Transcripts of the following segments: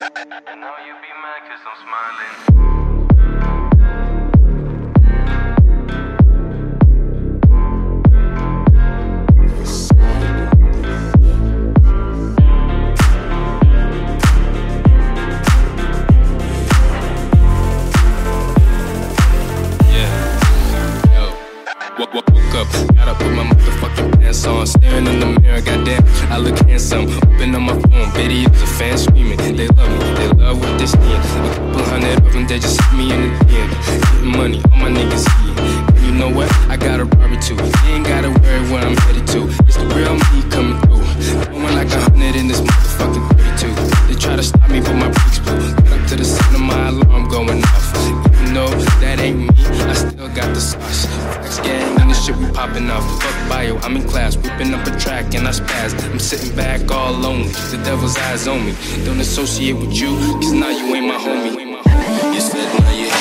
I know you be mad cause I'm smiling. Up, gotta put my motherfucking pants on. Staring in the mirror, goddamn, I look handsome. Open on my phone, videos of fans screaming. They love me, they love what they seeing. A couple hundred of them, they just hit me in the end. Getting money, all my niggas. And you know what? I got a Barbie too. You ain't gotta worry where I'm headed to. It's the real me coming through. Going like a hundred in this motherfucking 32. They try to stop me, but my brakes blew. Got up to the sound of my alarm going off. Even though that ain't me, popping off. Fuck bio, I'm in class, whipping up a track and I spaz. I'm sitting back all lonely, the devil's eyes on me. Don't associate with you, cause now you ain't my homie. You said now you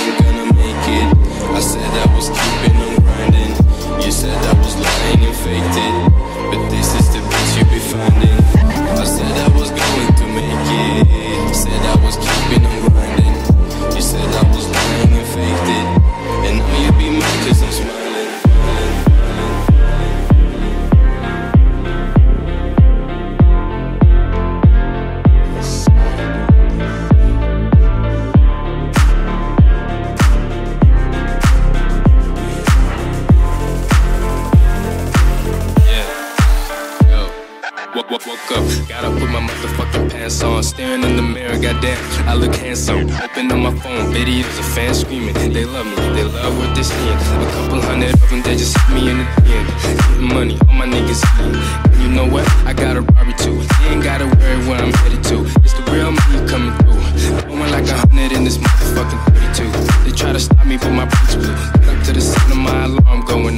Woke, woke, woke up, gotta put my motherfucking pants on. Staring in the mirror, goddamn, I look handsome. Open on my phone, videos of fans screaming. They love me, they love what they seeing. A couple hundred of them, they just hit me in the end. Getting money, all my niggas eating. And you know what? I got a robbery too. Ain't gotta worry where I'm headed to. It's the real me coming through. Going like a hundred in this motherfucking 32. They try to stop me, but my brakes up to the sound of my alarm going.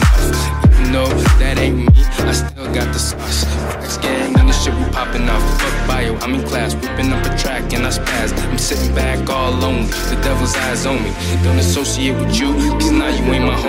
I'm in class, whipping up a track and I spaz. I'm sitting back all lonely, the devil's eyes on me. Don't associate with you, cause now you ain't my homie.